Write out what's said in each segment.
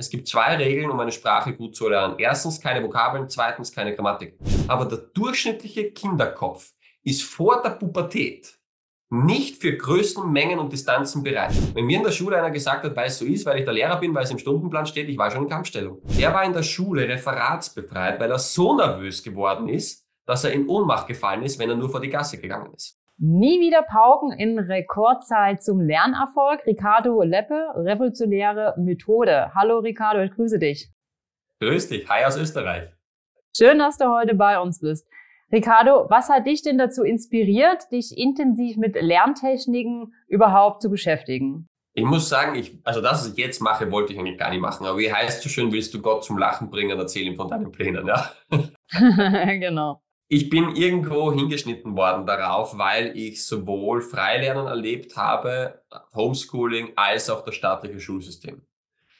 Es gibt zwei Regeln, um eine Sprache gut zu lernen. Erstens keine Vokabeln, zweitens keine Grammatik. Aber der durchschnittliche Kinderkopf ist vor der Pubertät nicht für Größen, Mengen und Distanzen bereit. Wenn mir in der Schule einer gesagt hat, weil es so ist, weil ich der Lehrer bin, weil es im Stundenplan steht, ich war schon in Kampfstellung. Der war in der Schule referatsbefreit, weil er so nervös geworden ist, dass er in Ohnmacht gefallen ist, wenn er nur vor die Gasse gegangen ist. Nie wieder Pauken in Rekordzeit zum Lernerfolg. Ricardo Leppe, revolutionäre Methode. Hallo Ricardo, ich grüße dich. Grüß dich, hi aus Österreich. Schön, dass du heute bei uns bist. Ricardo, was hat dich denn dazu inspiriert, dich intensiv mit Lerntechniken überhaupt zu beschäftigen? Ich muss sagen, ich, also das, was ich jetzt mache, wollte ich eigentlich gar nicht machen. Aber wie heißt so schön, willst du Gott zum Lachen bringen, erzähl ihm von deinen Plänen, ja? genau. Ich bin irgendwo hingeschnitten worden darauf, weil ich sowohl Freilernen erlebt habe, Homeschooling, als auch das staatliche Schulsystem.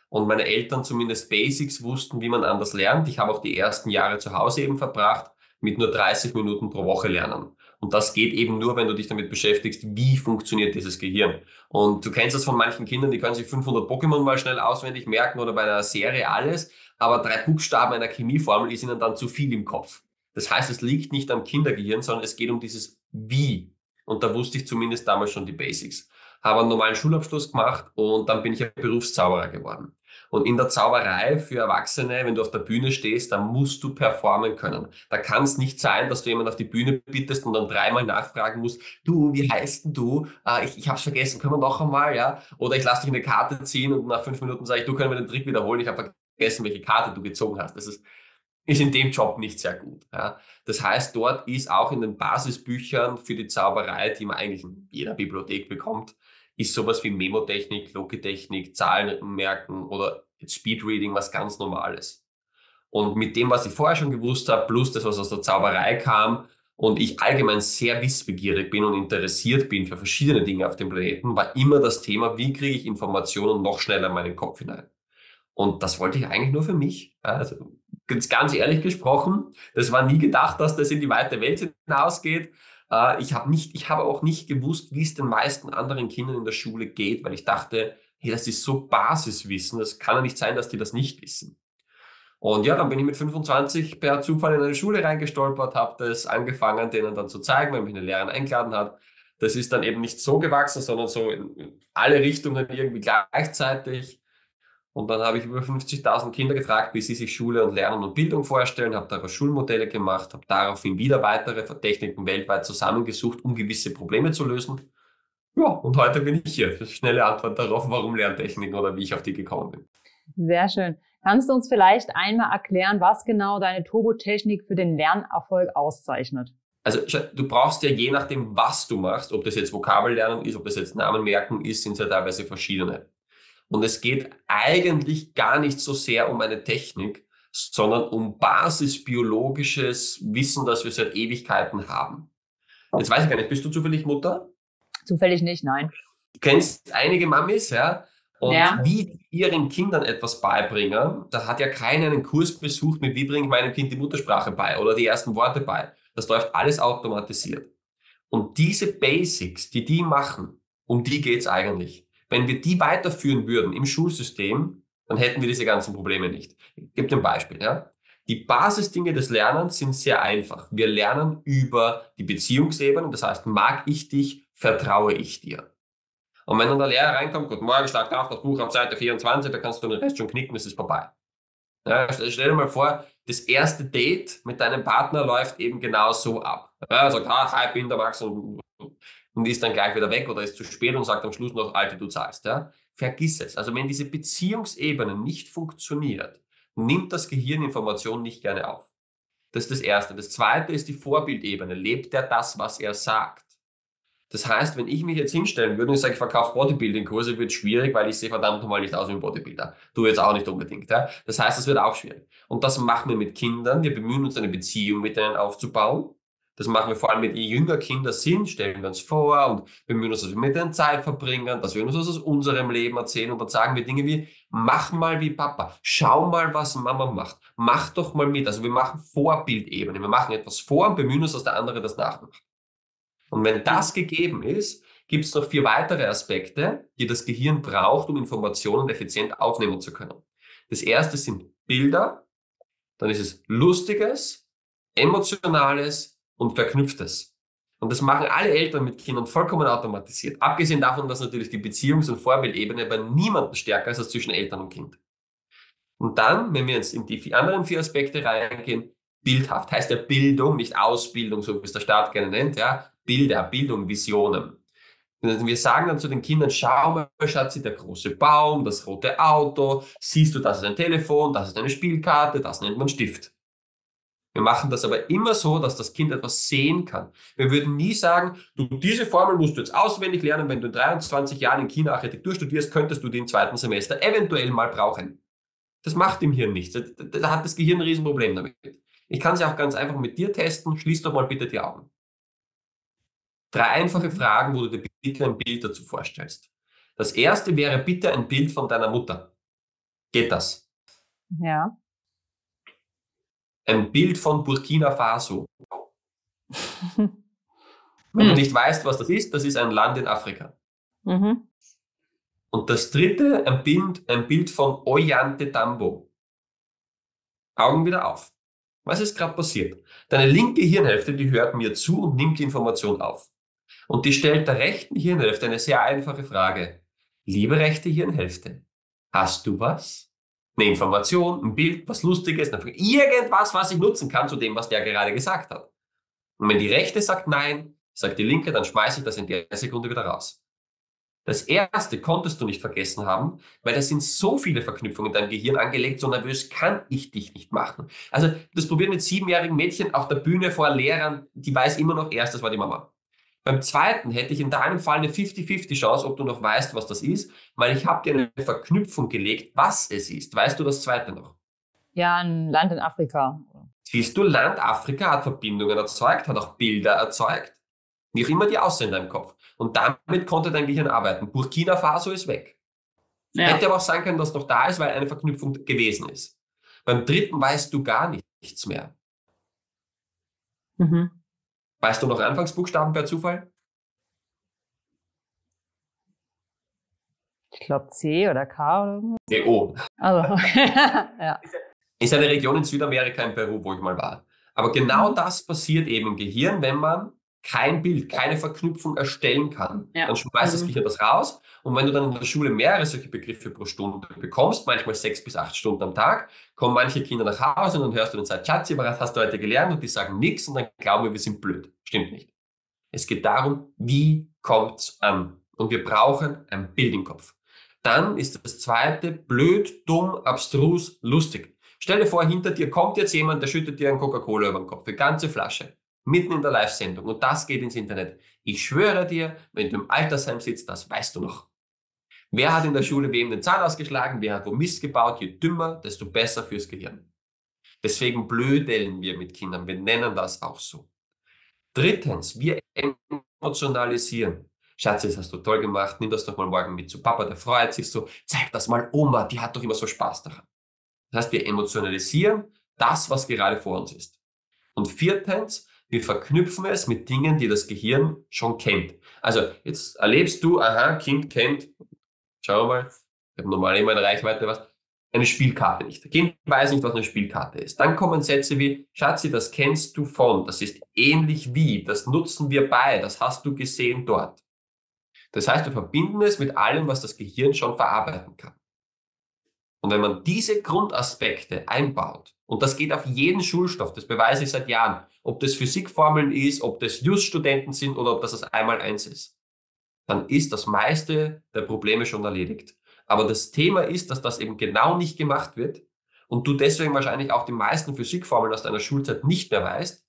Und meine Eltern zumindest Basics wussten, wie man anders lernt. Ich habe auch die ersten Jahre zu Hause eben verbracht mit nur 30 Minuten pro Woche lernen. Und das geht eben nur, wenn du dich damit beschäftigst, wie funktioniert dieses Gehirn. Und du kennst das von manchen Kindern, die können sich 500 Pokémon mal schnell auswendig merken oder bei einer Serie alles, aber drei Buchstaben einer Chemieformel ist ihnen dann zu viel im Kopf. Das heißt, es liegt nicht am Kindergehirn, sondern es geht um dieses Wie. Und da wusste ich zumindest damals schon die Basics. Habe einen normalen Schulabschluss gemacht und dann bin ich ein Berufszauberer geworden. Und in der Zauberei für Erwachsene, wenn du auf der Bühne stehst, dann musst du performen können. Da kann es nicht sein, dass du jemanden auf die Bühne bittest und dann dreimal nachfragen musst, du, wie heißt denn du? Äh, ich ich habe es vergessen, können wir noch einmal, ja? Oder ich lasse dich eine Karte ziehen und nach fünf Minuten sage ich, du können wir den Trick wiederholen, ich habe vergessen, welche Karte du gezogen hast. Das ist ist in dem Job nicht sehr gut. Ja. Das heißt, dort ist auch in den Basisbüchern für die Zauberei, die man eigentlich in jeder Bibliothek bekommt, ist sowas wie Memotechnik, Logitechnik, Zahlen merken oder Speedreading was ganz Normales. Und mit dem, was ich vorher schon gewusst habe, plus das, was aus der Zauberei kam, und ich allgemein sehr wissbegierig bin und interessiert bin für verschiedene Dinge auf dem Planeten, war immer das Thema, wie kriege ich Informationen noch schneller in meinen Kopf hinein. Und das wollte ich eigentlich nur für mich. Also ganz, ganz ehrlich gesprochen, das war nie gedacht, dass das in die weite Welt hinausgeht. Äh, ich habe nicht, ich habe auch nicht gewusst, wie es den meisten anderen Kindern in der Schule geht, weil ich dachte, hey, das ist so Basiswissen, das kann ja nicht sein, dass die das nicht wissen. Und ja, dann bin ich mit 25 per Zufall in eine Schule reingestolpert, habe das angefangen, denen dann zu zeigen, weil mich eine Lehrerin eingeladen hat. Das ist dann eben nicht so gewachsen, sondern so in alle Richtungen irgendwie gleichzeitig. Und dann habe ich über 50.000 Kinder gefragt, wie sie sich Schule und Lernen und Bildung vorstellen, habe daraus Schulmodelle gemacht, habe daraufhin wieder weitere Techniken weltweit zusammengesucht, um gewisse Probleme zu lösen. Ja, und heute bin ich hier. Schnelle Antwort darauf, warum Lerntechniken oder wie ich auf die gekommen bin. Sehr schön. Kannst du uns vielleicht einmal erklären, was genau deine Turbotechnik für den Lernerfolg auszeichnet? Also du brauchst ja je nachdem, was du machst, ob das jetzt Vokabellernen ist, ob das jetzt Namen merken ist, sind es ja teilweise verschiedene. Und es geht eigentlich gar nicht so sehr um eine Technik, sondern um basisbiologisches Wissen, das wir seit Ewigkeiten haben. Jetzt weiß ich gar nicht, bist du zufällig Mutter? Zufällig nicht, nein. Du kennst einige Mamis, ja? Und ja. wie ihren Kindern etwas beibringen, da hat ja keiner einen Kurs besucht mit, wie bringe ich meinem Kind die Muttersprache bei oder die ersten Worte bei. Das läuft alles automatisiert. Und diese Basics, die die machen, um die geht's eigentlich. Wenn wir die weiterführen würden im Schulsystem, dann hätten wir diese ganzen Probleme nicht. Ich gebe dir ein Beispiel. Ja? Die Basisdinge des Lernens sind sehr einfach. Wir lernen über die Beziehungsebene, das heißt, mag ich dich, vertraue ich dir. Und wenn dann der Lehrer reinkommt, guten Morgen, schlag auf das Buch auf Seite 24, da kannst du den Rest schon knicken, es ist vorbei. Ja, stell, dir mal vor, das erste Date mit deinem Partner läuft eben genau so ab. Er sagt, ah, hi, bin der Max und und ist dann gleich wieder weg oder ist zu spät und sagt am Schluss noch, Alte, du zahlst. Ja? Vergiss es. Also wenn diese Beziehungsebene nicht funktioniert, nimmt das Gehirn Informationen nicht gerne auf. Das ist das Erste. Das Zweite ist die Vorbildebene. Lebt er das, was er sagt? Das heißt, wenn ich mich jetzt hinstellen würde und ich sage, ich verkaufe Bodybuilding-Kurse, wird es schwierig, weil ich sehe verdammt nochmal nicht aus wie ein Bodybuilder. Du jetzt auch nicht unbedingt. Ja? Das heißt, es wird auch schwierig. Und das machen wir mit Kindern. Wir bemühen uns, eine Beziehung mit denen aufzubauen. Das machen wir vor allem mit je jünger Kinder sind, stellen wir uns vor und bemühen uns, dass wir mit denen Zeit verbringen, dass wir uns aus unserem Leben erzählen und dann sagen wir Dinge wie, mach mal wie Papa, schau mal, was Mama macht, mach doch mal mit. Also wir machen Vorbildebene, wir machen etwas vor und bemühen uns, dass der andere das nachmacht. Und wenn das gegeben ist, gibt es noch vier weitere Aspekte, die das Gehirn braucht, um Informationen effizient aufnehmen zu können. Das erste sind Bilder, dann ist es Lustiges, Emotionales und Verknüpftes. Und das machen alle Eltern mit Kindern vollkommen automatisiert. Abgesehen davon, dass natürlich die Beziehungs- und Vorbildebene bei niemandem stärker ist als zwischen Eltern und Kind. Und dann, wenn wir jetzt in die anderen vier Aspekte reingehen, bildhaft heißt ja Bildung, nicht Ausbildung, so wie es der Staat gerne nennt, ja, Bilder, Bildung, Visionen. Und wir sagen dann zu den Kindern, schau mal, Schatzi, der große Baum, das rote Auto, siehst du, das ist ein Telefon, das ist eine Spielkarte, das nennt man Stift. Wir machen das aber immer so, dass das Kind etwas sehen kann. Wir würden nie sagen, du, diese Formel musst du jetzt auswendig lernen, wenn du in 23 Jahren in China Architektur studierst, könntest du die im zweiten Semester eventuell mal brauchen. Das macht im Hirn nichts. Da hat das Gehirn ein Riesenproblem damit. Ich kann es ja auch ganz einfach mit dir testen. Schließ doch mal bitte die Augen. Drei einfache Fragen, wo du dir bitte ein Bild dazu vorstellst. Das erste wäre bitte ein Bild von deiner Mutter. Geht das? Ja ein Bild von Burkina Faso. Wenn du hm. nicht weißt, was das ist, das ist ein Land in Afrika. Mhm. Und das dritte, ein Bild, ein Bild von Oyante Tambo. Augen wieder auf. Was ist gerade passiert? Deine linke Hirnhälfte, die hört mir zu und nimmt die Information auf. Und die stellt der rechten Hirnhälfte eine sehr einfache Frage. Liebe rechte Hirnhälfte, hast du was? Eine Information, ein Bild, was Lustiges, irgendwas, was ich nutzen kann zu dem, was der gerade gesagt hat. Und wenn die rechte sagt nein, sagt die linke, dann schmeiße ich das in der Sekunde wieder raus. Das erste konntest du nicht vergessen haben, weil da sind so viele Verknüpfungen in deinem Gehirn angelegt, so nervös kann ich dich nicht machen. Also das probieren mit siebenjährigen Mädchen auf der Bühne vor Lehrern, die weiß immer noch erst, das war die Mama. Beim zweiten hätte ich in deinem Fall eine 50-50 Chance, ob du noch weißt, was das ist, weil ich habe dir eine Verknüpfung gelegt, was es ist. Weißt du das zweite noch? Ja, ein Land in Afrika. Siehst du, Land Afrika hat Verbindungen erzeugt, hat auch Bilder erzeugt, wie auch immer die aussehen in deinem Kopf. Und damit konnte dein Gehirn arbeiten. Burkina Faso ist weg. Ja. Hätte aber auch sein können, dass noch da ist, weil eine Verknüpfung gewesen ist. Beim dritten weißt du gar nichts mehr. Mhm. Weißt du noch Anfangsbuchstaben per Zufall? Ich glaube C oder K oder irgendwas. Nee, O. Also, ja. Ist eine Region in Südamerika, in Peru, wo ich mal war. Aber genau mhm. das passiert eben im Gehirn, wenn man kein Bild, keine Verknüpfung erstellen kann, ja. dann schmeißt das mhm. Gehirn das raus. Und wenn du dann in der Schule mehrere solche Begriffe pro Stunde bekommst, manchmal sechs bis acht Stunden am Tag, kommen manche Kinder nach Hause und dann hörst du den Zeit, Schatzi, was hast du heute gelernt? Und die sagen nichts und dann glauben wir, wir sind blöd. Stimmt nicht. Es geht darum, wie kommt's an? Und wir brauchen ein Bild im Kopf. Dann ist das zweite blöd, dumm, abstrus, lustig. Stell dir vor, hinter dir kommt jetzt jemand, der schüttet dir ein Coca-Cola über den Kopf, eine ganze Flasche mitten in der Live-Sendung und das geht ins Internet. Ich schwöre dir, wenn du im Altersheim sitzt, das weißt du noch. Wer hat in der Schule wem den Zahn ausgeschlagen, wer hat wo Mist gebaut, je dümmer, desto besser fürs Gehirn. Deswegen blödeln wir mit Kindern, wir nennen das auch so. Drittens, wir emotionalisieren. Schatz, das hast du toll gemacht, nimm das doch mal morgen mit zu Papa, der freut sich so, zeig das mal Oma, die hat doch immer so Spaß daran. Das heißt, wir emotionalisieren das, was gerade vor uns ist. Und viertens, wir verknüpfen es mit Dingen, die das Gehirn schon kennt. Also jetzt erlebst du, aha, Kind kennt, schau mal, ich habe normal immer eine Reichweite was, eine Spielkarte nicht. Kind weiß nicht, was eine Spielkarte ist. Dann kommen Sätze wie, Schatzi, das kennst du von, das ist ähnlich wie, das nutzen wir bei, das hast du gesehen dort. Das heißt, wir verbinden es mit allem, was das Gehirn schon verarbeiten kann. Und wenn man diese Grundaspekte einbaut, und das geht auf jeden Schulstoff, das beweise ich seit Jahren, ob das Physikformeln ist, ob das Just-Studenten sind oder ob das das Einmal-Eins ist, dann ist das meiste der Probleme schon erledigt. Aber das Thema ist, dass das eben genau nicht gemacht wird und du deswegen wahrscheinlich auch die meisten Physikformeln aus deiner Schulzeit nicht mehr weißt,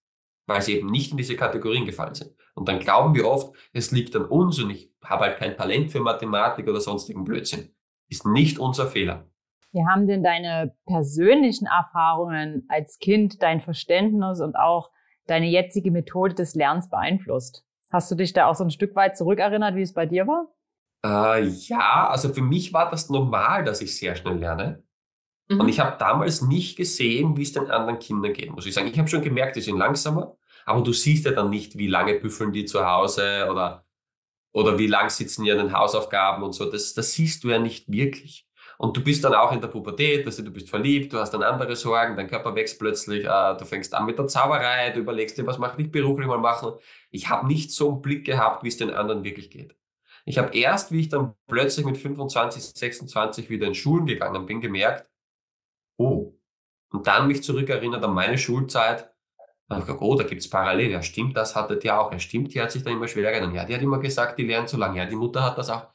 weil sie eben nicht in diese Kategorien gefallen sind. Und dann glauben wir oft, es liegt an uns und ich habe halt kein Talent für Mathematik oder sonstigen Blödsinn. Ist nicht unser Fehler. Wie haben denn deine persönlichen Erfahrungen als Kind dein Verständnis und auch deine jetzige Methode des Lernens beeinflusst? Hast du dich da auch so ein Stück weit zurückerinnert, wie es bei dir war? Äh, ja, also für mich war das normal, dass ich sehr schnell lerne. Mhm. Und ich habe damals nicht gesehen, wie es den anderen Kindern geht, muss ich sagen. Ich habe schon gemerkt, die sind langsamer, aber du siehst ja dann nicht, wie lange büffeln die zu Hause oder, oder wie lang sitzen die an den Hausaufgaben und so. Das, das siehst du ja nicht wirklich. Und du bist dann auch in der Pubertät, also du bist verliebt, du hast dann andere Sorgen, dein Körper wächst plötzlich, äh, du fängst an mit der Zauberei, du überlegst dir, was mache ich beruflich mal machen. Ich habe nicht so einen Blick gehabt, wie es den anderen wirklich geht. Ich habe erst, wie ich dann plötzlich mit 25, 26 wieder in Schulen gegangen bin, gemerkt, oh, und dann mich zurückerinnert an meine Schulzeit, habe ich gesagt, oh, da gibt es Parallel. Ja, stimmt, das hattet ihr auch. Ja, stimmt, die hat sich dann immer schwerer getan. Ja, die hat immer gesagt, die lernen zu lang. Ja, die Mutter hat das auch.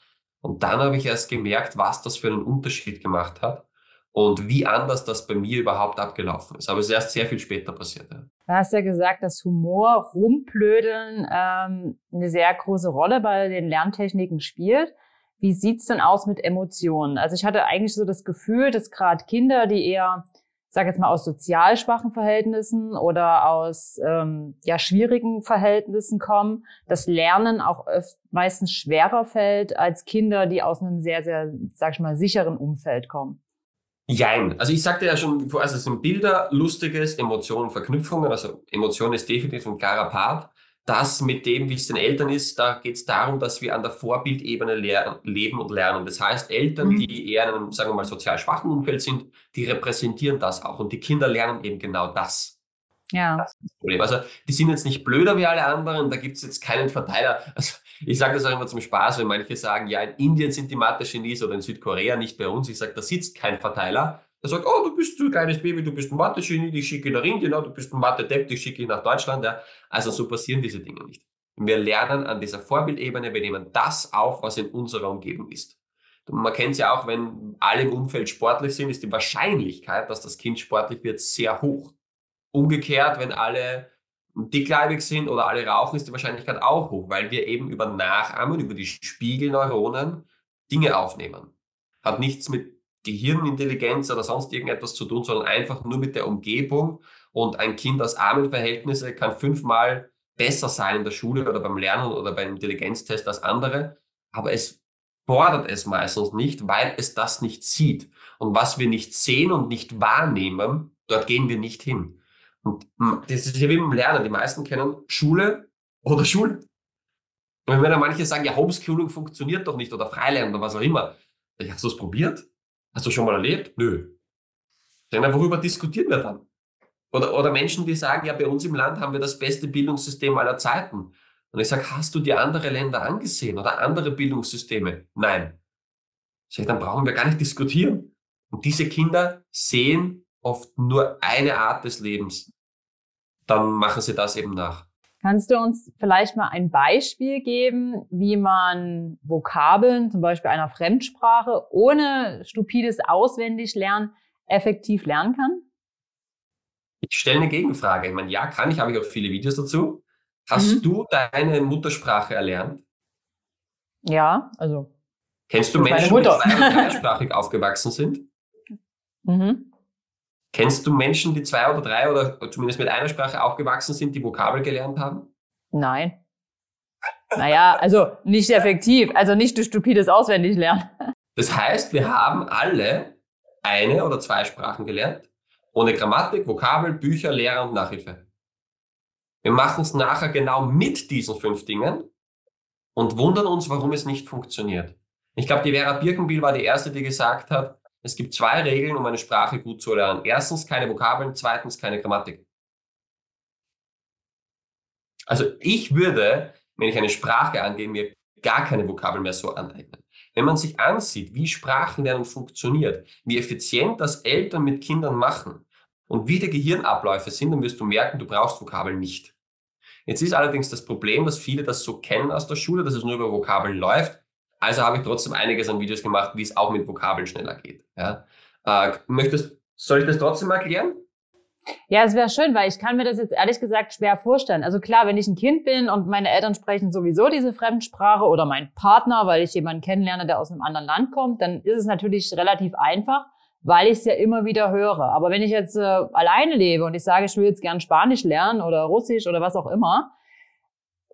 Und dann habe ich erst gemerkt, was das für einen Unterschied gemacht hat und wie anders das bei mir überhaupt abgelaufen ist. Aber es ist erst sehr viel später passiert. Ja. Du hast ja gesagt, dass Humor, Rumplödeln ähm, eine sehr große Rolle bei den Lerntechniken spielt. Wie sieht's denn aus mit Emotionen? Also ich hatte eigentlich so das Gefühl, dass gerade Kinder, die eher sage jetzt mal aus sozial schwachen Verhältnissen oder aus ähm, ja schwierigen Verhältnissen kommen, das Lernen auch öfter, meistens schwerer fällt als Kinder, die aus einem sehr sehr sag ich mal sicheren Umfeld kommen. Jein. Also ich sagte ja schon, also es sind Bilder, Lustiges, Emotionen, Verknüpfungen. Also Emotion ist definitiv ein klarer Part das mit dem, wie es den Eltern ist, da geht es darum, dass wir an der Vorbildebene leben und lernen. Das heißt, Eltern, mhm. die eher in einem, sagen wir mal, sozial schwachen Umfeld sind, die repräsentieren das auch. Und die Kinder lernen eben genau das. Ja. Das ist das Problem. Also die sind jetzt nicht blöder wie alle anderen, da gibt es jetzt keinen Verteiler. Also ich sage das auch immer zum Spaß, wenn manche sagen, ja, in Indien sind die Mathe-Genies oder in Südkorea nicht bei uns. Ich sage, da sitzt kein Verteiler. Er sagt, oh, du bist ein kleines Baby, du bist ein Mathe-Genie, ich schicke nach Indien, oh, du bist ein Mathe-Depp, ich schicke nach Deutschland. Ja. Also so passieren diese Dinge nicht. Wir lernen an dieser Vorbildebene, wir nehmen das auf, was in unserer Umgebung ist. Man kennt es ja auch, wenn alle im Umfeld sportlich sind, ist die Wahrscheinlichkeit, dass das Kind sportlich wird, sehr hoch. Umgekehrt, wenn alle dickleibig sind oder alle rauchen, ist die Wahrscheinlichkeit auch hoch, weil wir eben über Nachahmen, über die Spiegelneuronen Dinge aufnehmen. Hat nichts mit Gehirnintelligenz oder sonst irgendetwas zu tun, sondern einfach nur mit der Umgebung. Und ein Kind aus armen Verhältnissen kann fünfmal besser sein in der Schule oder beim Lernen oder beim Intelligenztest als andere. Aber es fordert es meistens nicht, weil es das nicht sieht. Und was wir nicht sehen und nicht wahrnehmen, dort gehen wir nicht hin. Und das ist ja wie beim Lernen. Die meisten kennen Schule oder Schule. Und wenn dann manche sagen, ja, Homeschooling funktioniert doch nicht oder Freilernen oder was auch immer. Hast du es probiert? Hast du schon mal erlebt? Nö. Denn worüber diskutieren wir dann? Oder, oder Menschen, die sagen, ja, bei uns im Land haben wir das beste Bildungssystem aller Zeiten. Und ich sage, hast du dir andere Länder angesehen oder andere Bildungssysteme? Nein. Ich sage, dann brauchen wir gar nicht diskutieren. Und diese Kinder sehen oft nur eine Art des Lebens. Dann machen sie das eben nach. Kannst du uns vielleicht mal ein Beispiel geben, wie man Vokabeln, zum Beispiel einer Fremdsprache, ohne stupides Auswendiglernen effektiv lernen kann? Ich stelle eine Gegenfrage. Ich meine, ja, kann ich, habe ich auch viele Videos dazu. Hast mhm. du deine Muttersprache erlernt? Ja, also. Kennst du Menschen, die zweisprachig aufgewachsen sind? Mhm. Kennst du Menschen, die zwei oder drei oder zumindest mit einer Sprache aufgewachsen sind, die Vokabel gelernt haben? Nein. Naja, also nicht effektiv, also nicht durch stupides Auswendiglernen. Das heißt, wir haben alle eine oder zwei Sprachen gelernt, ohne Grammatik, Vokabel, Bücher, Lehrer und Nachhilfe. Wir machen es nachher genau mit diesen fünf Dingen und wundern uns, warum es nicht funktioniert. Ich glaube, die Vera Birkenbiel war die erste, die gesagt hat, es gibt zwei Regeln, um eine Sprache gut zu lernen. Erstens keine Vokabeln, zweitens keine Grammatik. Also ich würde, wenn ich eine Sprache angehe, mir gar keine Vokabeln mehr so aneignen. Wenn man sich ansieht, wie Sprachenlernen funktioniert, wie effizient das Eltern mit Kindern machen und wie die Gehirnabläufe sind, dann wirst du merken, du brauchst Vokabeln nicht. Jetzt ist allerdings das Problem, dass viele das so kennen aus der Schule, dass es nur über Vokabeln läuft. Also habe ich trotzdem einiges an Videos gemacht, wie es auch mit Vokabeln schneller geht. Ja. Äh, möchtest, soll ich das trotzdem erklären? Ja, es wäre schön, weil ich kann mir das jetzt ehrlich gesagt schwer vorstellen. Also klar, wenn ich ein Kind bin und meine Eltern sprechen sowieso diese Fremdsprache oder mein Partner, weil ich jemanden kennenlerne, der aus einem anderen Land kommt, dann ist es natürlich relativ einfach, weil ich es ja immer wieder höre. Aber wenn ich jetzt äh, alleine lebe und ich sage, ich will jetzt gern Spanisch lernen oder Russisch oder was auch immer,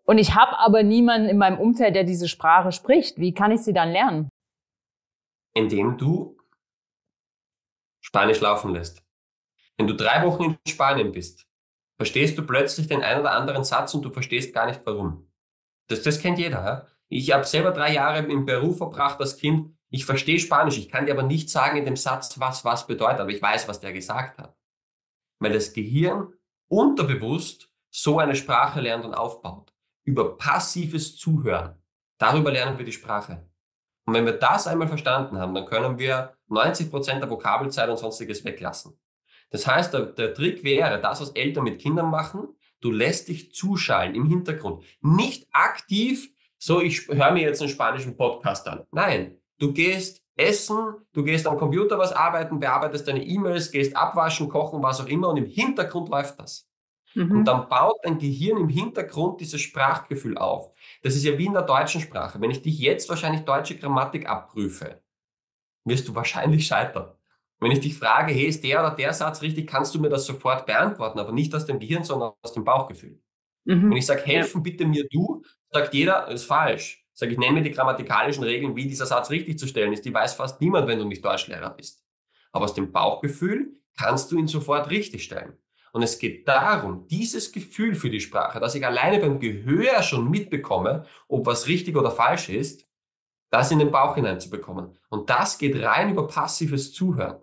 und ich habe aber niemanden in meinem Umfeld, der diese Sprache spricht. Wie kann ich sie dann lernen? Indem du Spanisch laufen lässt. Wenn du drei Wochen in Spanien bist, verstehst du plötzlich den einen oder anderen Satz und du verstehst gar nicht warum. Das, das kennt jeder. Ja? Ich habe selber drei Jahre in Peru verbracht als Kind. Ich verstehe Spanisch, ich kann dir aber nicht sagen in dem Satz, was was bedeutet, aber ich weiß, was der gesagt hat. Weil das Gehirn unterbewusst so eine Sprache lernt und aufbaut. Über passives Zuhören. Darüber lernen wir die Sprache. Und wenn wir das einmal verstanden haben, dann können wir 90 Prozent der Vokabelzeit und sonstiges weglassen. Das heißt, der, der Trick wäre, das, was Eltern mit Kindern machen, du lässt dich zuschallen im Hintergrund. Nicht aktiv, so ich höre mir jetzt einen spanischen Podcast an. Nein, du gehst essen, du gehst am Computer was arbeiten, bearbeitest deine E-Mails, gehst abwaschen, kochen, was auch immer und im Hintergrund läuft das. Mhm. Und dann baut dein Gehirn im Hintergrund dieses Sprachgefühl auf. Das ist ja wie in der deutschen Sprache. Wenn ich dich jetzt wahrscheinlich deutsche Grammatik abprüfe, wirst du wahrscheinlich scheitern. Wenn ich dich frage, hey, ist der oder der Satz richtig, kannst du mir das sofort beantworten, aber nicht aus dem Gehirn, sondern aus dem Bauchgefühl. Mhm. Wenn ich sage, helfen bitte mir du, sagt jeder, das ist falsch. Sag ich, nenne mir die grammatikalischen Regeln, wie dieser Satz richtig zu stellen ist. Die weiß fast niemand, wenn du nicht Deutschlehrer bist. Aber aus dem Bauchgefühl kannst du ihn sofort richtig stellen. Und es geht darum, dieses Gefühl für die Sprache, dass ich alleine beim Gehör schon mitbekomme, ob was richtig oder falsch ist, das in den Bauch hineinzubekommen. Und das geht rein über passives Zuhören.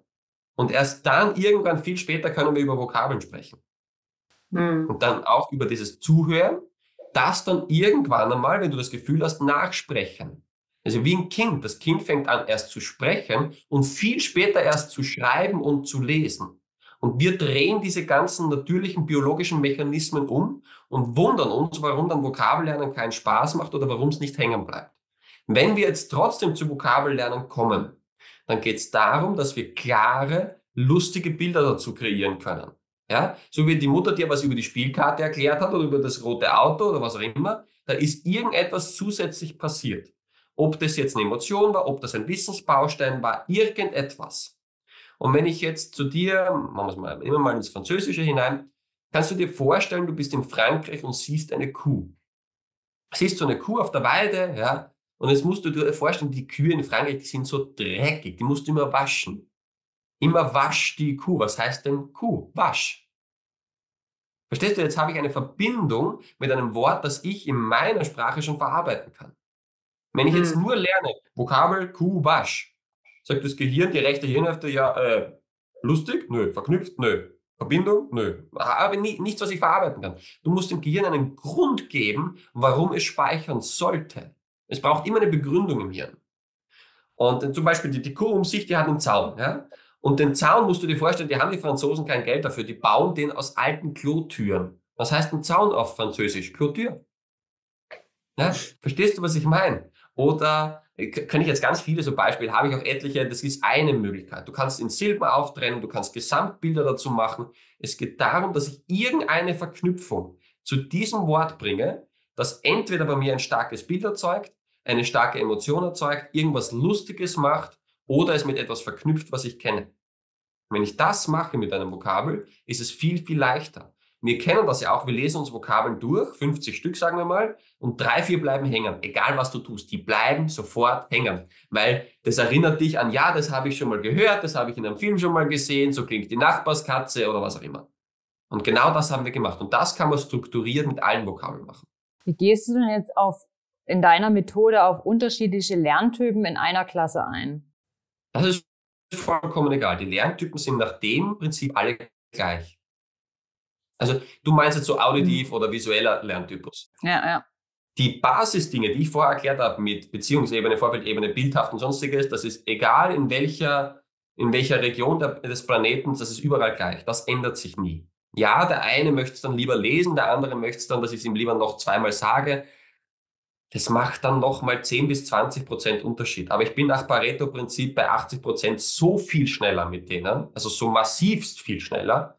Und erst dann, irgendwann viel später, können wir über Vokabeln sprechen. Mhm. Und dann auch über dieses Zuhören, das dann irgendwann einmal, wenn du das Gefühl hast, nachsprechen. Also wie ein Kind. Das Kind fängt an erst zu sprechen und viel später erst zu schreiben und zu lesen. Und wir drehen diese ganzen natürlichen biologischen Mechanismen um und wundern uns, warum dann Vokabellernen keinen Spaß macht oder warum es nicht hängen bleibt. Wenn wir jetzt trotzdem zu Vokabellernen kommen, dann geht es darum, dass wir klare, lustige Bilder dazu kreieren können. Ja, so wie die Mutter dir was über die Spielkarte erklärt hat oder über das rote Auto oder was auch immer, da ist irgendetwas zusätzlich passiert. Ob das jetzt eine Emotion war, ob das ein Wissensbaustein war, irgendetwas. Und wenn ich jetzt zu dir, machen wir es mal immer mal ins Französische hinein, kannst du dir vorstellen, du bist in Frankreich und siehst eine Kuh. Siehst du eine Kuh auf der Weide, ja, und jetzt musst du dir vorstellen, die Kühe in Frankreich, die sind so dreckig, die musst du immer waschen. Immer wasch die Kuh. Was heißt denn Kuh? Wasch. Verstehst du, jetzt habe ich eine Verbindung mit einem Wort, das ich in meiner Sprache schon verarbeiten kann. Wenn ich jetzt hm. nur lerne, Vokabel Kuh, wasch, sagt das Gehirn, die rechte Hirnhälfte, ja, äh, lustig? Nö. Verknüpft? Nö. Verbindung? Nö. Aber nie, nichts, was ich verarbeiten kann. Du musst dem Gehirn einen Grund geben, warum es speichern sollte. Es braucht immer eine Begründung im Hirn. Und zum Beispiel die, die Kuh um sich, die hat einen Zaun. Ja? Und den Zaun musst du dir vorstellen, die haben die Franzosen kein Geld dafür. Die bauen den aus alten Klotüren. Was heißt ein Zaun auf Französisch? Klotür. Ja? Verstehst du, was ich meine? Oder kann ich jetzt ganz viele so Beispiele, habe ich auch etliche, das ist eine Möglichkeit. Du kannst in Silber auftrennen, du kannst Gesamtbilder dazu machen. Es geht darum, dass ich irgendeine Verknüpfung zu diesem Wort bringe, das entweder bei mir ein starkes Bild erzeugt eine starke Emotion erzeugt, irgendwas Lustiges macht oder es mit etwas verknüpft, was ich kenne. Wenn ich das mache mit einem Vokabel, ist es viel, viel leichter. Wir kennen das ja auch, wir lesen uns Vokabeln durch, 50 Stück sagen wir mal, und drei, vier bleiben hängen, egal was du tust, die bleiben sofort hängen, weil das erinnert dich an, ja, das habe ich schon mal gehört, das habe ich in einem Film schon mal gesehen, so klingt die Nachbarskatze oder was auch immer. Und genau das haben wir gemacht und das kann man strukturiert mit allen Vokabeln machen. Wie gehst du denn jetzt auf in deiner Methode auf unterschiedliche Lerntypen in einer Klasse ein? Das ist vollkommen egal. Die Lerntypen sind nach dem Prinzip alle gleich. Also du meinst jetzt so auditiv mhm. oder visueller Lerntypus. Ja, ja. Die Basisdinge, die ich vorher erklärt habe mit Beziehungsebene, Vorbildebene, Bildhaft und sonstiges, das ist egal in welcher, in welcher Region der, des Planeten, das ist überall gleich. Das ändert sich nie. Ja, der eine möchte es dann lieber lesen, der andere möchte es dann, dass ich es ihm lieber noch zweimal sage das macht dann nochmal 10 bis 20 Prozent Unterschied. Aber ich bin nach Pareto-Prinzip bei 80 Prozent so viel schneller mit denen, also so massivst viel schneller,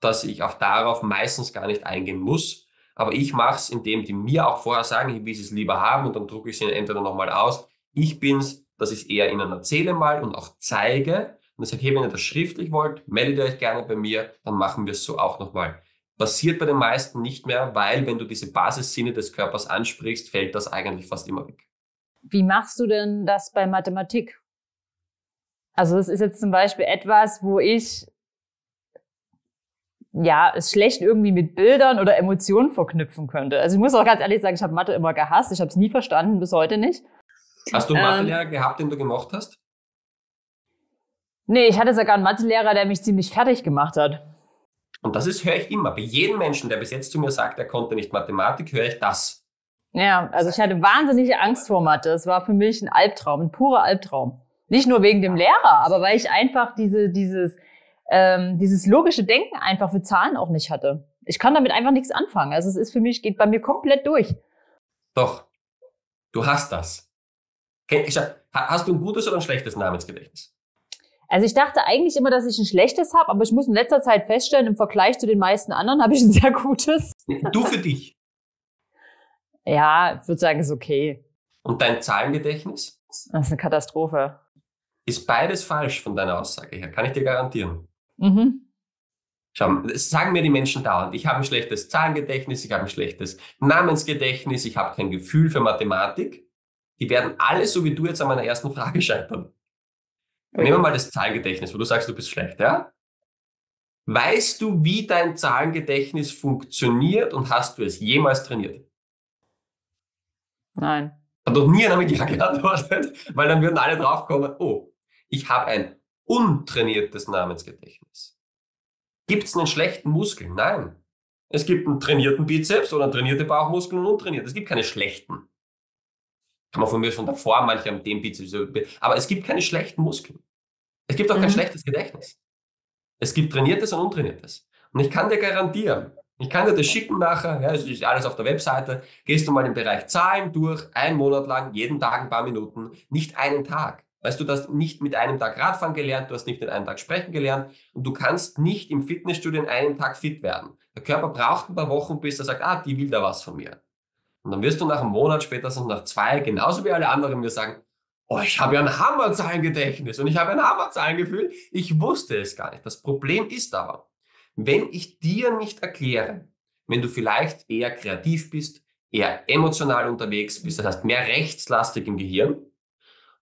dass ich auch darauf meistens gar nicht eingehen muss. Aber ich mache es, indem die mir auch vorher sagen, wie sie es lieber haben und dann drucke ich es entweder nochmal aus. Ich bin's, dass ich es eher ihnen erzähle mal und auch zeige. Und ich sage, hey, wenn ihr das schriftlich wollt, meldet euch gerne bei mir, dann machen wir es so auch nochmal. Passiert bei den meisten nicht mehr, weil wenn du diese Basissinne des Körpers ansprichst, fällt das eigentlich fast immer weg. Wie machst du denn das bei Mathematik? Also das ist jetzt zum Beispiel etwas, wo ich ja, es schlecht irgendwie mit Bildern oder Emotionen verknüpfen könnte. Also ich muss auch ganz ehrlich sagen, ich habe Mathe immer gehasst, ich habe es nie verstanden, bis heute nicht. Hast du einen ähm, Mathelehrer gehabt, den du gemocht hast? Nee, ich hatte sogar einen Mathelehrer, der mich ziemlich fertig gemacht hat. Und das ist, höre ich immer. Bei jedem Menschen, der bis jetzt zu mir sagt, er konnte nicht Mathematik, höre ich das. Ja, also ich hatte wahnsinnige Angst vor Mathe. Es war für mich ein Albtraum, ein purer Albtraum. Nicht nur wegen dem Lehrer, aber weil ich einfach diese, dieses, ähm, dieses logische Denken einfach für Zahlen auch nicht hatte. Ich kann damit einfach nichts anfangen. Also es ist für mich, geht bei mir komplett durch. Doch, du hast das. Hast du ein gutes oder ein schlechtes Namensgedächtnis? Also ich dachte eigentlich immer, dass ich ein schlechtes habe, aber ich muss in letzter Zeit feststellen, im Vergleich zu den meisten anderen habe ich ein sehr gutes. Du für dich. Ja, ich würde sagen, ist okay. Und dein Zahlengedächtnis? Das ist eine Katastrophe. Ist beides falsch von deiner Aussage her, kann ich dir garantieren. Mhm. Schau, das sagen mir die Menschen dauernd. Ich habe ein schlechtes Zahlengedächtnis, ich habe ein schlechtes Namensgedächtnis, ich habe kein Gefühl für Mathematik. Die werden alle, so wie du jetzt an meiner ersten Frage scheitern. Okay. Nehmen wir mal das Zahlengedächtnis, wo du sagst, du bist schlecht, ja? Weißt du, wie dein Zahlengedächtnis funktioniert und hast du es jemals trainiert? Nein. Hat doch nie einer mit Ja geantwortet, weil dann würden alle draufkommen, oh, ich habe ein untrainiertes Namensgedächtnis. Gibt es einen schlechten Muskel? Nein. Es gibt einen trainierten Bizeps oder trainierte Bauchmuskeln und untrainiert. Es gibt keine schlechten. Kann man von mir von der Form, manche haben den Bizeps, aber es gibt keine schlechten Muskeln. Es gibt auch mhm. kein schlechtes Gedächtnis. Es gibt trainiertes und untrainiertes. Und ich kann dir garantieren, ich kann dir das schicken nachher, ja, es ist alles auf der Webseite. Gehst du mal den Bereich Zahlen durch, einen Monat lang, jeden Tag ein paar Minuten, nicht einen Tag. Weißt du, du hast nicht mit einem Tag Radfahren gelernt, du hast nicht mit einem Tag sprechen gelernt und du kannst nicht im Fitnessstudio in einem Tag fit werden. Der Körper braucht ein paar Wochen, bis er sagt, ah, die will da was von mir. Und dann wirst du nach einem Monat, spätestens nach zwei, genauso wie alle anderen mir sagen, oh, ich habe ja ein Hammerzahlengedächtnis und ich habe ein Hammerzahlengefühl. Ich wusste es gar nicht. Das Problem ist aber, wenn ich dir nicht erkläre, wenn du vielleicht eher kreativ bist, eher emotional unterwegs bist, das heißt mehr rechtslastig im Gehirn,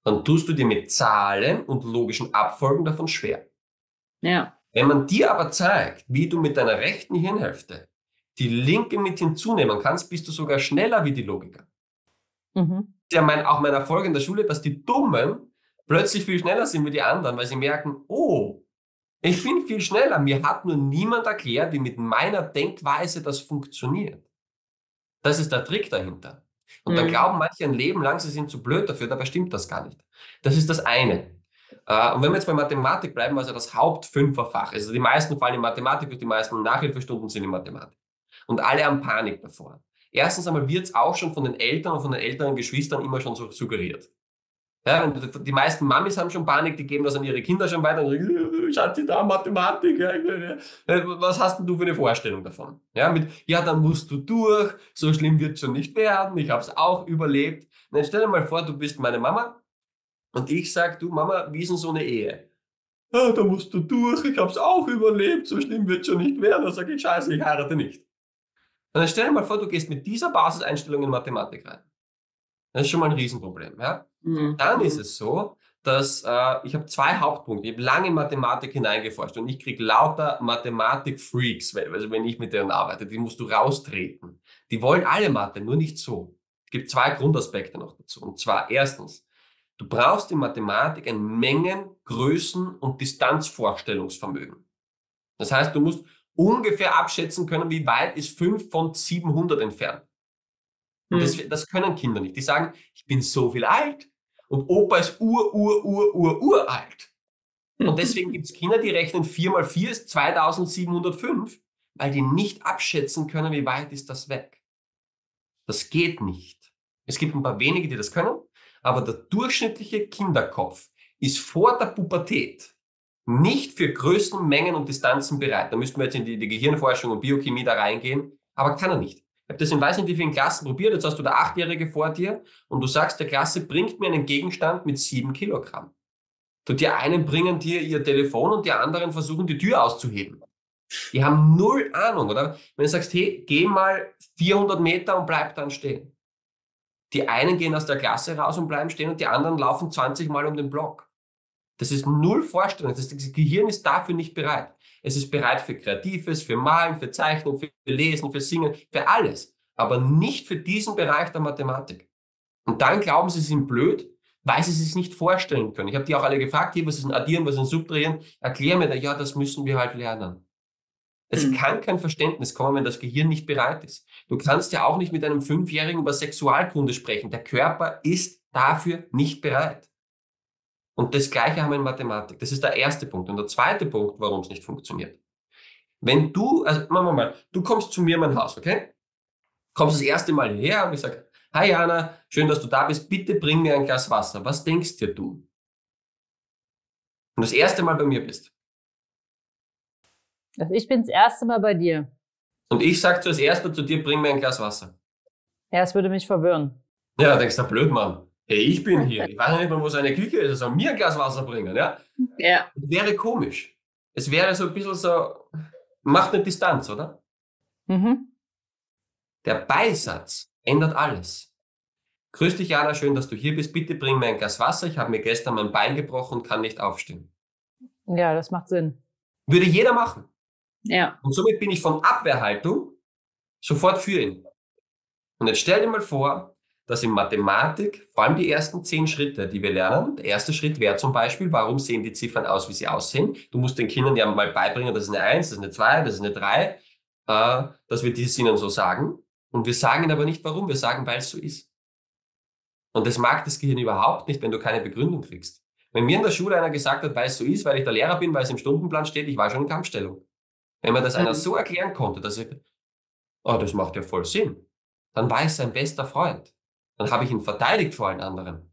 dann tust du dir mit Zahlen und logischen Abfolgen davon schwer. Ja. Wenn man dir aber zeigt, wie du mit deiner rechten Hirnhälfte die linke mit hinzunehmen kannst, bist du sogar schneller wie die Logiker. Mhm. Das ist ja mein, auch mein Erfolg in der Schule, dass die Dummen plötzlich viel schneller sind wie die anderen, weil sie merken, oh, ich bin viel schneller. Mir hat nur niemand erklärt, wie mit meiner Denkweise das funktioniert. Das ist der Trick dahinter. Und mhm. dann glauben manche ein Leben lang, sie sind zu blöd dafür, dabei stimmt das gar nicht. Das ist das eine. Äh, und wenn wir jetzt bei Mathematik bleiben, was ja das Hauptfünferfach ist, also die meisten fallen in Mathematik und die meisten Nachhilfestunden sind in Mathematik. Und alle haben Panik davor. Erstens einmal wird es auch schon von den Eltern und von den älteren Geschwistern immer schon so suggeriert. Ja, die meisten Mamis haben schon Panik, die geben das an ihre Kinder schon weiter sagen, Schatzi, da Mathematik. Was hast denn du für eine Vorstellung davon? Ja, mit, ja, dann musst du durch, so schlimm wird es schon nicht werden, ich habe es auch überlebt. dann stell dir mal vor, du bist meine Mama und ich sage, du Mama, wie ist denn so eine Ehe? Ja, da musst du durch, ich habe es auch überlebt, so schlimm wird es schon nicht werden. Dann sage ich, scheiße, ich heirate nicht. Dann stell dir mal vor, du gehst mit dieser Basiseinstellung in Mathematik rein. Das ist schon mal ein Riesenproblem. Ja? Mhm. Dann ist es so, dass äh, ich habe zwei Hauptpunkte. Ich habe lange in Mathematik hineingeforscht und ich kriege lauter Mathematik-Freaks, also wenn ich mit denen arbeite, die musst du raustreten. Die wollen alle Mathe, nur nicht so. Es gibt zwei Grundaspekte noch dazu. Und zwar erstens, du brauchst in Mathematik ein Mengen-, Größen- und Distanzvorstellungsvermögen. Das heißt, du musst ungefähr abschätzen können, wie weit ist 5 von 700 entfernt. Und das, hm. das können Kinder nicht. Die sagen, ich bin so viel alt und Opa ist ur, ur, ur, ur, uralt. Und hm. deswegen gibt es Kinder, die rechnen 4 mal 4 ist 2705, weil die nicht abschätzen können, wie weit ist das weg. Das geht nicht. Es gibt ein paar wenige, die das können, aber der durchschnittliche Kinderkopf ist vor der Pubertät nicht für Größen, Mengen und Distanzen bereit. Da müssten wir jetzt in die, die Gehirnforschung und Biochemie da reingehen, aber kann er nicht. Ich habe das in weiß nicht wie vielen Klassen probiert. Jetzt hast du der Achtjährige vor dir und du sagst, der Klasse bringt mir einen Gegenstand mit sieben Kilogramm. Du, die einen bringen dir ihr Telefon und die anderen versuchen, die Tür auszuheben. Die haben null Ahnung, oder? Wenn du sagst, hey, geh mal 400 Meter und bleib dann stehen. Die einen gehen aus der Klasse raus und bleiben stehen und die anderen laufen 20 Mal um den Block. Das ist null Vorstellung. Das Gehirn ist dafür nicht bereit. Es ist bereit für Kreatives, für Malen, für Zeichnen, für Lesen, für Singen, für alles. Aber nicht für diesen Bereich der Mathematik. Und dann glauben sie, sie sind blöd, weil sie sich nicht vorstellen können. Ich habe die auch alle gefragt, hier, was ist ein Addieren, was ist ein Subtrahieren? Erklär mir da, ja, das müssen wir halt lernen. Es mhm. kann kein Verständnis kommen, wenn das Gehirn nicht bereit ist. Du kannst ja auch nicht mit einem Fünfjährigen über Sexualkunde sprechen. Der Körper ist dafür nicht bereit. Und das Gleiche haben wir in Mathematik. Das ist der erste Punkt. Und der zweite Punkt, warum es nicht funktioniert. Wenn du, also machen wir mal, du kommst zu mir in mein Haus, okay? Kommst das erste Mal hierher und ich sage, hi Jana, schön, dass du da bist, bitte bring mir ein Glas Wasser. Was denkst dir du? Und das erste Mal bei mir bist. Also ich bin das erste Mal bei dir. Und ich sage zuerst erste zu dir, bring mir ein Glas Wasser. Ja, es würde mich verwirren. Ja, denkst du, blöd, Mann. Hey, ich bin hier. Ich weiß nicht mal, wo seine Küche ist. Er soll mir ein Glas Wasser bringen, ja? Ja. wäre komisch. Es wäre so ein bisschen so, macht eine Distanz, oder? Mhm. Der Beisatz ändert alles. Grüß dich, Jana, schön, dass du hier bist. Bitte bring mir ein Glas Wasser. Ich habe mir gestern mein Bein gebrochen und kann nicht aufstehen. Ja, das macht Sinn. Würde jeder machen. Ja. Und somit bin ich von Abwehrhaltung sofort für ihn. Und jetzt stell dir mal vor, dass in Mathematik, vor allem die ersten zehn Schritte, die wir lernen, der erste Schritt wäre zum Beispiel, warum sehen die Ziffern aus, wie sie aussehen? Du musst den Kindern ja mal beibringen, das ist eine Eins, das ist eine Zwei, das ist eine Drei, äh, dass wir dieses ihnen so sagen. Und wir sagen ihnen aber nicht warum, wir sagen, weil es so ist. Und das mag das Gehirn überhaupt nicht, wenn du keine Begründung kriegst. Wenn mir in der Schule einer gesagt hat, weil es so ist, weil ich der Lehrer bin, weil es im Stundenplan steht, ich war schon in Kampfstellung. Wenn man das mhm. einer so erklären konnte, dass ich, oh, das macht ja voll Sinn, dann war ich sein bester Freund. Dann habe ich ihn verteidigt vor allen anderen.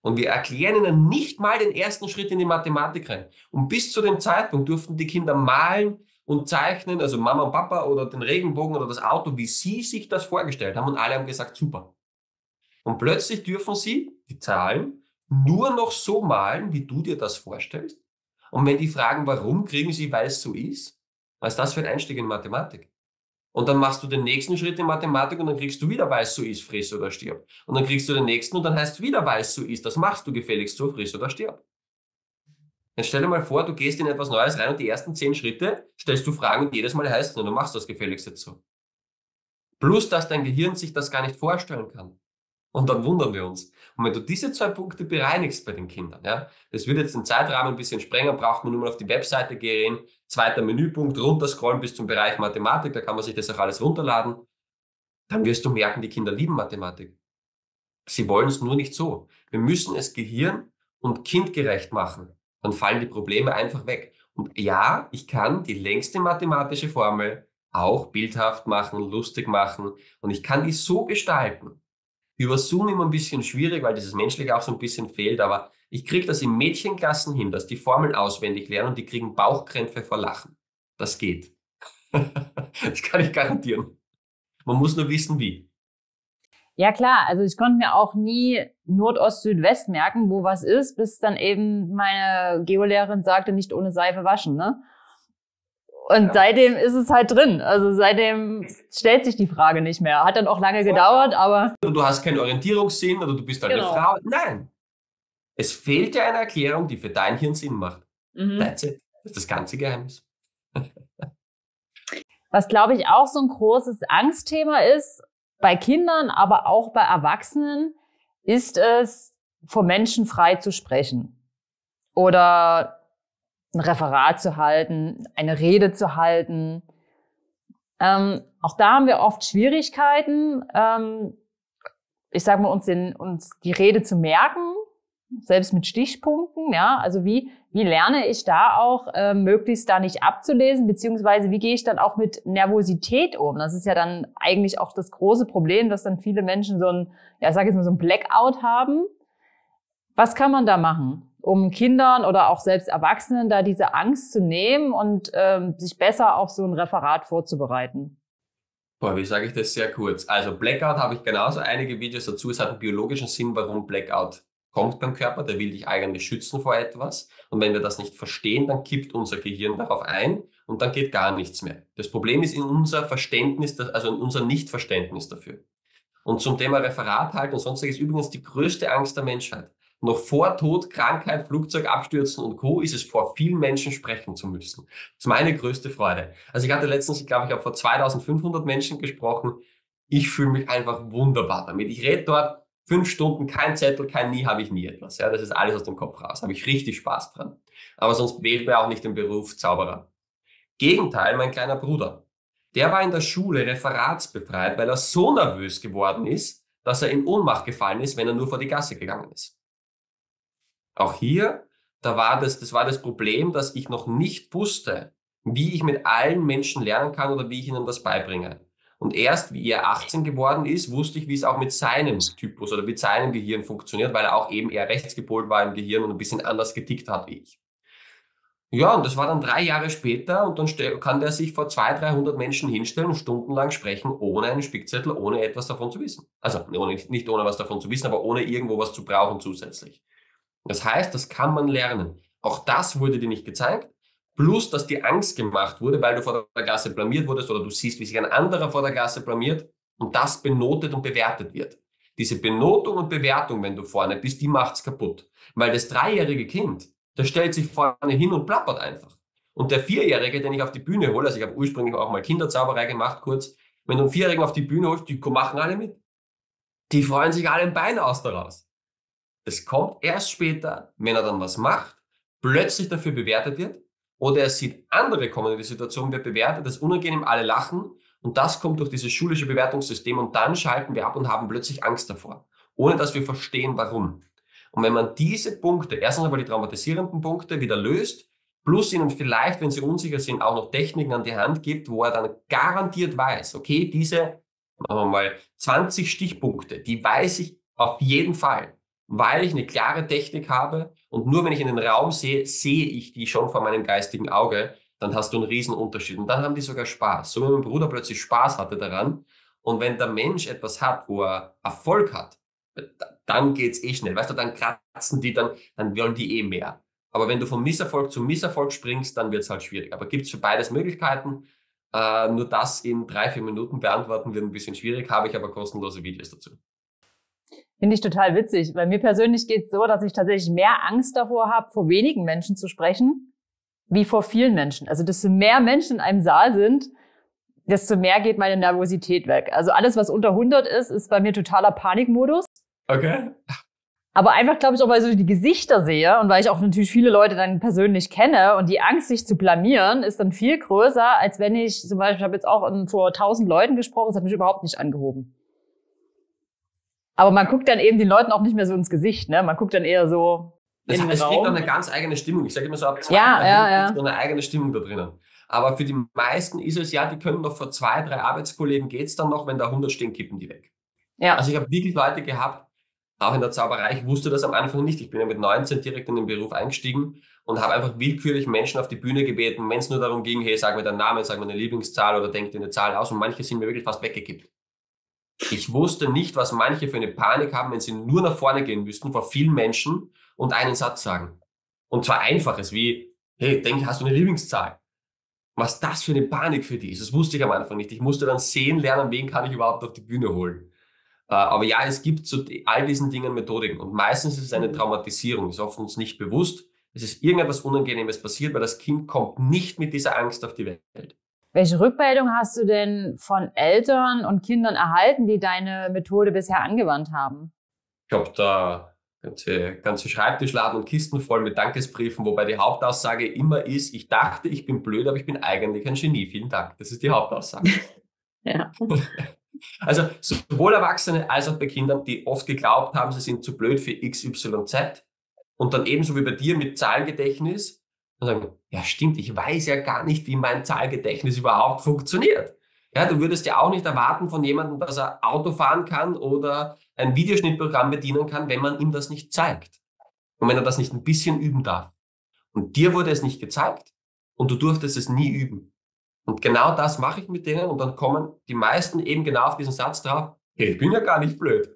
Und wir erklären ihnen nicht mal den ersten Schritt in die Mathematik rein. Und bis zu dem Zeitpunkt durften die Kinder malen und zeichnen, also Mama und Papa oder den Regenbogen oder das Auto, wie sie sich das vorgestellt haben. Und alle haben gesagt, super. Und plötzlich dürfen sie die Zahlen nur noch so malen, wie du dir das vorstellst. Und wenn die fragen, warum, kriegen sie, weil es so ist. Was ist das für ein Einstieg in Mathematik? Und dann machst du den nächsten Schritt in Mathematik und dann kriegst du wieder, weil es so ist, friss oder stirb. Und dann kriegst du den nächsten und dann heißt wieder, weil es so ist. Das machst du gefälligst so, friss oder stirb. Jetzt stell dir mal vor, du gehst in etwas Neues rein und die ersten zehn Schritte stellst du Fragen und jedes Mal heißt es, du machst das gefälligst jetzt so. Plus, dass dein Gehirn sich das gar nicht vorstellen kann. Und dann wundern wir uns. Und wenn du diese zwei Punkte bereinigst bei den Kindern, ja, das würde jetzt den Zeitrahmen ein bisschen sprengen, braucht man nur mal auf die Webseite gehen, zweiter Menüpunkt, runterscrollen bis zum Bereich Mathematik, da kann man sich das auch alles runterladen, dann wirst du merken, die Kinder lieben Mathematik. Sie wollen es nur nicht so. Wir müssen es gehirn- und kindgerecht machen. Dann fallen die Probleme einfach weg. Und ja, ich kann die längste mathematische Formel auch bildhaft machen, lustig machen und ich kann die so gestalten, über Zoom immer ein bisschen schwierig, weil dieses Menschliche auch so ein bisschen fehlt, aber ich kriege das in Mädchenklassen hin, dass die Formeln auswendig lernen und die kriegen Bauchkrämpfe vor Lachen. Das geht. das kann ich garantieren. Man muss nur wissen, wie. Ja klar, also ich konnte mir auch nie Nordost, Südwest merken, wo was ist, bis dann eben meine Geolehrerin sagte, nicht ohne Seife waschen. Ne? Und ja. seitdem ist es halt drin. Also seitdem stellt sich die Frage nicht mehr. Hat dann auch lange gedauert, aber. Du hast keinen Orientierungssinn oder du bist halt genau. eine Frau. Nein. Es fehlt dir eine Erklärung, die für dein Hirn Sinn macht. Mhm. That's it. Das ist das ganze Geheimnis. Was, glaube ich, auch so ein großes Angstthema ist, bei Kindern, aber auch bei Erwachsenen, ist es, vor Menschen frei zu sprechen. Oder ein Referat zu halten, eine Rede zu halten. Ähm, auch da haben wir oft Schwierigkeiten, ähm, ich sage mal, uns, den, uns die Rede zu merken, selbst mit Stichpunkten. Ja, also wie wie lerne ich da auch äh, möglichst da nicht abzulesen, beziehungsweise wie gehe ich dann auch mit Nervosität um? Das ist ja dann eigentlich auch das große Problem, dass dann viele Menschen so ein, ja, sage jetzt mal so ein Blackout haben. Was kann man da machen? Um Kindern oder auch selbst Erwachsenen da diese Angst zu nehmen und ähm, sich besser auf so ein Referat vorzubereiten? Boah, wie sage ich das sehr kurz? Also Blackout habe ich genauso einige Videos dazu. Es hat einen biologischen Sinn, warum Blackout kommt beim Körper. Der will dich eigentlich schützen vor etwas. Und wenn wir das nicht verstehen, dann kippt unser Gehirn darauf ein und dann geht gar nichts mehr. Das Problem ist in unser Verständnis, also in unser Nichtverständnis dafür. Und zum Thema Referat halten und sonstiges übrigens die größte Angst der Menschheit noch vor Tod, Krankheit, Flugzeug abstürzen und Co. ist es vor vielen Menschen sprechen zu müssen. Das ist meine größte Freude. Also ich hatte letztens, ich glaube, ich habe vor 2500 Menschen gesprochen. Ich fühle mich einfach wunderbar damit. Ich rede dort fünf Stunden, kein Zettel, kein Nie, habe ich nie etwas. Ja, das ist alles aus dem Kopf raus. Habe ich richtig Spaß dran. Aber sonst wählt man auch nicht den Beruf Zauberer. Gegenteil, mein kleiner Bruder. Der war in der Schule referatsbefreit, weil er so nervös geworden ist, dass er in Ohnmacht gefallen ist, wenn er nur vor die Gasse gegangen ist. Auch hier, da war das, das war das Problem, dass ich noch nicht wusste, wie ich mit allen Menschen lernen kann oder wie ich ihnen das beibringe. Und erst wie er 18 geworden ist, wusste ich, wie es auch mit seinem Typus oder mit seinem Gehirn funktioniert, weil er auch eben eher rechtsgepolt war im Gehirn und ein bisschen anders getickt hat wie ich. Ja, und das war dann drei Jahre später und dann kann der sich vor 200, 300 Menschen hinstellen und stundenlang sprechen, ohne einen Spickzettel, ohne etwas davon zu wissen. Also ohne, nicht ohne was davon zu wissen, aber ohne irgendwo was zu brauchen zusätzlich. Das heißt, das kann man lernen. Auch das wurde dir nicht gezeigt. Plus, dass dir Angst gemacht wurde, weil du vor der Gasse blamiert wurdest oder du siehst, wie sich ein anderer vor der Gasse blamiert und das benotet und bewertet wird. Diese Benotung und Bewertung, wenn du vorne bist, die macht's kaputt. Weil das dreijährige Kind, das stellt sich vorne hin und plappert einfach. Und der Vierjährige, den ich auf die Bühne hole, also ich habe ursprünglich auch mal Kinderzauberei gemacht, kurz, wenn du einen Vierjährigen auf die Bühne holst, die machen alle mit. Die freuen sich alle ein Bein aus daraus. Es kommt erst später, wenn er dann was macht, plötzlich dafür bewertet wird oder er sieht, andere kommen in die Situation, wird bewertet, das unangenehm, alle lachen und das kommt durch dieses schulische Bewertungssystem und dann schalten wir ab und haben plötzlich Angst davor, ohne dass wir verstehen, warum. Und wenn man diese Punkte, erstens einmal die traumatisierenden Punkte wieder löst, plus ihnen vielleicht, wenn sie unsicher sind, auch noch Techniken an die Hand gibt, wo er dann garantiert weiß, okay, diese, machen wir mal, 20 Stichpunkte, die weiß ich auf jeden Fall weil ich eine klare Technik habe und nur wenn ich in den Raum sehe, sehe ich die schon vor meinem geistigen Auge, dann hast du einen riesen Unterschied. Und dann haben die sogar Spaß. So wie mein Bruder plötzlich Spaß hatte daran. Und wenn der Mensch etwas hat, wo er Erfolg hat, dann geht's eh schnell. Weißt du, dann kratzen die, dann, dann wollen die eh mehr. Aber wenn du vom Misserfolg zum Misserfolg springst, dann wird's halt schwierig. Aber gibt's für beides Möglichkeiten. Äh, nur das in drei, vier Minuten beantworten wird ein bisschen schwierig, habe ich aber kostenlose Videos dazu. Finde ich total witzig. Bei mir persönlich geht es so, dass ich tatsächlich mehr Angst davor habe, vor wenigen Menschen zu sprechen, wie vor vielen Menschen. Also desto mehr Menschen in einem Saal sind, desto mehr geht meine Nervosität weg. Also alles, was unter 100 ist, ist bei mir totaler Panikmodus. Okay. Aber einfach, glaube ich, auch, weil ich so die Gesichter sehe und weil ich auch natürlich viele Leute dann persönlich kenne und die Angst, sich zu blamieren, ist dann viel größer, als wenn ich zum Beispiel, ich habe jetzt auch vor tausend Leuten gesprochen, es hat mich überhaupt nicht angehoben. Aber man guckt dann eben den Leuten auch nicht mehr so ins Gesicht, ne? Man guckt dann eher so. Das, in es kriegt dann eine ganz eigene Stimmung. Ich sage immer so ab zwei ja, ja, ja. so eine eigene Stimmung da drinnen. Aber für die meisten ist es ja, die können noch vor zwei, drei Arbeitskollegen geht's dann noch, wenn da 100 stehen, kippen die weg. Ja. Also ich habe wirklich Leute gehabt, auch in der Zauberei, ich wusste das am Anfang nicht. Ich bin ja mit 19 direkt in den Beruf eingestiegen und habe einfach willkürlich Menschen auf die Bühne gebeten, wenn es nur darum ging, hey, sag mir deinen Namen, sag mir eine Lieblingszahl oder denk dir eine Zahl aus. Und manche sind mir wirklich fast weggekippt. Ich wusste nicht, was manche für eine Panik haben, wenn sie nur nach vorne gehen müssten vor vielen Menschen und einen Satz sagen. Und zwar einfaches wie, hey, denk, hast du eine Lieblingszahl? Was das für eine Panik für die ist, das wusste ich am Anfang nicht. Ich musste dann sehen lernen, wen kann ich überhaupt auf die Bühne holen. Äh, aber ja, es gibt zu all diesen Dingen Methodiken und meistens ist es eine Traumatisierung, ist oft uns nicht bewusst. Es ist irgendetwas Unangenehmes passiert, weil das Kind kommt nicht mit dieser Angst auf die Welt. Welche Rückmeldung hast du denn von Eltern und Kindern erhalten, die deine Methode bisher angewandt haben? Ich habe da ganze, ganze Schreibtischladen und Kisten voll mit Dankesbriefen, wobei die Hauptaussage immer ist, ich dachte, ich bin blöd, aber ich bin eigentlich ein Genie. Vielen Dank. Das ist die Hauptaussage. ja. Also sowohl Erwachsene als auch bei Kindern, die oft geglaubt haben, sie sind zu blöd für XYZ und dann ebenso wie bei dir mit Zahlengedächtnis und sagen, ja stimmt, ich weiß ja gar nicht, wie mein Zahlgedächtnis überhaupt funktioniert. Ja, du würdest ja auch nicht erwarten von jemandem, dass er Auto fahren kann oder ein Videoschnittprogramm bedienen kann, wenn man ihm das nicht zeigt. Und wenn er das nicht ein bisschen üben darf. Und dir wurde es nicht gezeigt und du durftest es nie üben. Und genau das mache ich mit denen und dann kommen die meisten eben genau auf diesen Satz drauf, hey, ich bin ja gar nicht blöd.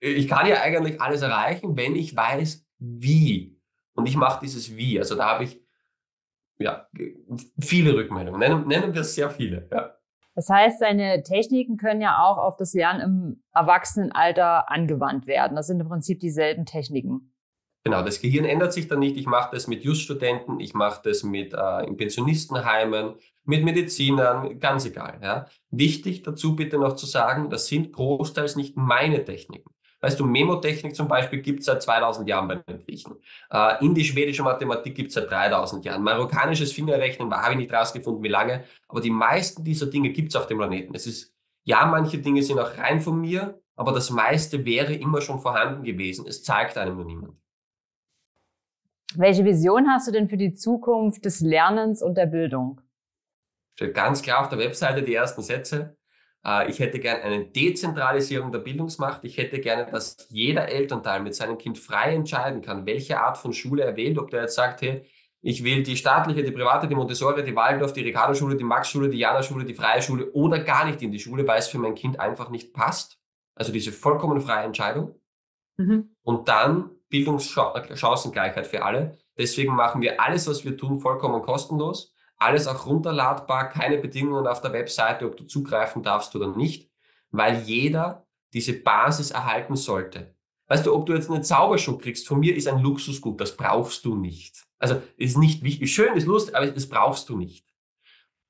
Ich kann ja eigentlich alles erreichen, wenn ich weiß, wie. Und ich mache dieses Wie. Also da habe ich ja, viele Rückmeldungen. Nennen, nennen wir es sehr viele. Ja. Das heißt, seine Techniken können ja auch auf das Lernen im Erwachsenenalter angewandt werden. Das sind im Prinzip dieselben Techniken. Genau, das Gehirn ändert sich dann nicht. Ich mache das mit Just-Studenten, ich mache das mit äh, in Pensionistenheimen, mit Medizinern, ganz egal. Ja. Wichtig dazu bitte noch zu sagen, das sind großteils nicht meine Techniken. Weißt du, Memotechnik zum Beispiel gibt es seit 2000 Jahren bei den Griechen. Äh, Indisch-schwedische Mathematik gibt es seit 3000 Jahren. Marokkanisches Fingerrechnen habe ich nicht rausgefunden, wie lange. Aber die meisten dieser Dinge gibt es auf dem Planeten. Es ist, ja, manche Dinge sind auch rein von mir, aber das meiste wäre immer schon vorhanden gewesen. Es zeigt einem nur niemand. Welche Vision hast du denn für die Zukunft des Lernens und der Bildung? Steht ganz klar auf der Webseite die ersten Sätze. Äh, ich hätte gerne eine Dezentralisierung der Bildungsmacht. Ich hätte gerne, dass jeder Elternteil mit seinem Kind frei entscheiden kann, welche Art von Schule er wählt. Ob der jetzt sagt, hey, ich will die staatliche, die private, die Montessori, die Waldorf, die Ricardo-Schule, die Max-Schule, die Jana-Schule, die freie Schule oder gar nicht in die Schule, weil es für mein Kind einfach nicht passt. Also diese vollkommen freie Entscheidung. Mhm. Und dann Bildungschancengleichheit für alle. Deswegen machen wir alles, was wir tun, vollkommen kostenlos alles auch runterladbar, keine Bedingungen auf der Webseite, ob du zugreifen darfst oder nicht, weil jeder diese Basis erhalten sollte. Weißt du, ob du jetzt einen Zauberschuh kriegst, von mir ist ein Luxusgut, das brauchst du nicht. Also ist nicht wichtig, schön, ist lustig, aber das brauchst du nicht.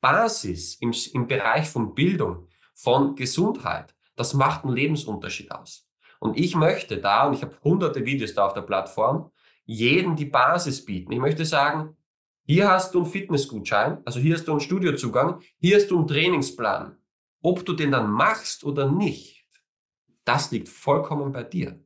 Basis im, im Bereich von Bildung, von Gesundheit, das macht einen Lebensunterschied aus. Und ich möchte da, und ich habe hunderte Videos da auf der Plattform, jedem die Basis bieten. Ich möchte sagen, hier hast du einen Fitnessgutschein, also hier hast du einen Studiozugang, hier hast du einen Trainingsplan. Ob du den dann machst oder nicht, das liegt vollkommen bei dir.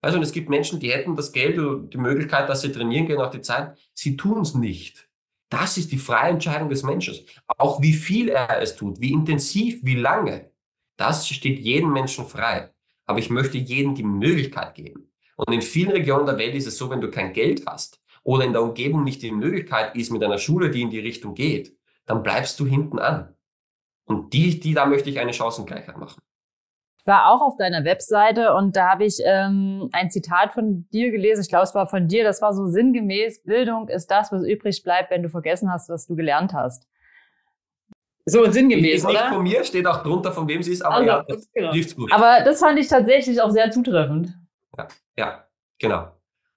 Also, und es gibt Menschen, die hätten das Geld oder die Möglichkeit, dass sie trainieren gehen, auch die Zeit. Sie tun es nicht. Das ist die freie Entscheidung des Menschen. Auch wie viel er es tut, wie intensiv, wie lange, das steht jedem Menschen frei. Aber ich möchte jedem die Möglichkeit geben. Und in vielen Regionen der Welt ist es so, wenn du kein Geld hast, oder in der Umgebung nicht die Möglichkeit ist mit einer Schule, die in die Richtung geht, dann bleibst du hinten an. Und die, die da möchte ich eine Chancengleichheit machen. Ich war auch auf deiner Webseite und da habe ich ähm, ein Zitat von dir gelesen. Ich glaube, es war von dir. Das war so sinngemäß: Bildung ist das, was übrig bleibt, wenn du vergessen hast, was du gelernt hast. So sinngemäß, ist oder? Nicht von mir, steht auch drunter, von wem sie ist, aber also, ja, das genau. gut. Aber das fand ich tatsächlich auch sehr zutreffend. Ja, ja, genau.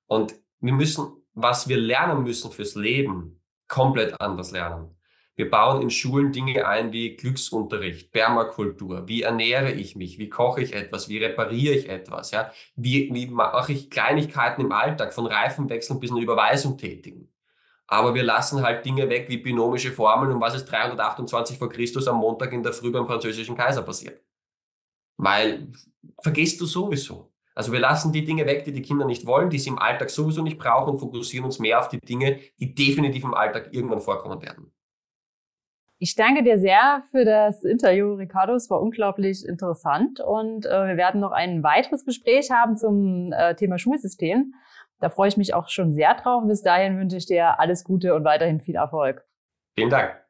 Und wir müssen was wir lernen müssen fürs Leben, komplett anders lernen. Wir bauen in Schulen Dinge ein wie Glücksunterricht, Permakultur. Wie ernähre ich mich? Wie koche ich etwas? Wie repariere ich etwas? Ja? Wie, wie mache ich Kleinigkeiten im Alltag, von Reifenwechseln bis eine Überweisung tätigen? Aber wir lassen halt Dinge weg wie binomische Formeln und was ist 328 vor Christus am Montag in der Früh beim französischen Kaiser passiert. Weil vergisst du sowieso. Also wir lassen die Dinge weg, die die Kinder nicht wollen, die sie im Alltag sowieso nicht brauchen und fokussieren uns mehr auf die Dinge, die definitiv im Alltag irgendwann vorkommen werden. Ich danke dir sehr für das Interview, Ricardo. Es war unglaublich interessant und äh, wir werden noch ein weiteres Gespräch haben zum äh, Thema Schulsystem. Da freue ich mich auch schon sehr drauf. Bis dahin wünsche ich dir alles Gute und weiterhin viel Erfolg. Vielen Dank.